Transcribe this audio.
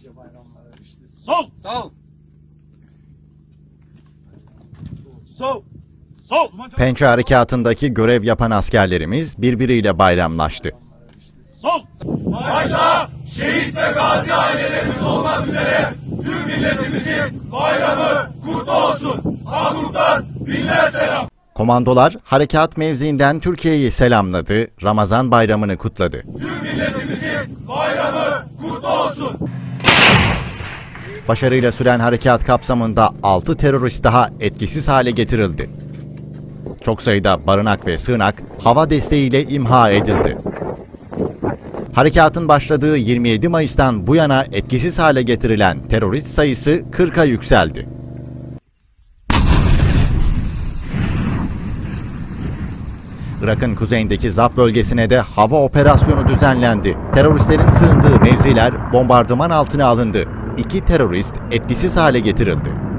nice bayramlara işte. Sol! Sağ ol. Sol! Sol! Pençe harekatındaki görev yapan askerlerimiz birbiriyle bayramlaştı. Sol! Başta şehit ve gazi ailelerimiz olmak üzere tüm milletimizin bayramı kutlu olsun. Avrupa'dan binler selam. Komandolar harekat mevziinden Türkiye'yi selamladı, Ramazan bayramını kutladı. Tüm milletimizin bayramı kutlu olsun. Başarıyla süren harekat kapsamında 6 terörist daha etkisiz hale getirildi. Çok sayıda barınak ve sığınak hava desteğiyle imha edildi. Harekatın başladığı 27 Mayıs'tan bu yana etkisiz hale getirilen terörist sayısı 40'a yükseldi. Irak'ın kuzeyindeki Zap bölgesine de hava operasyonu düzenlendi. Teröristlerin sığındığı mevziler bombardıman altına alındı. İki terörist etkisiz hale getirildi.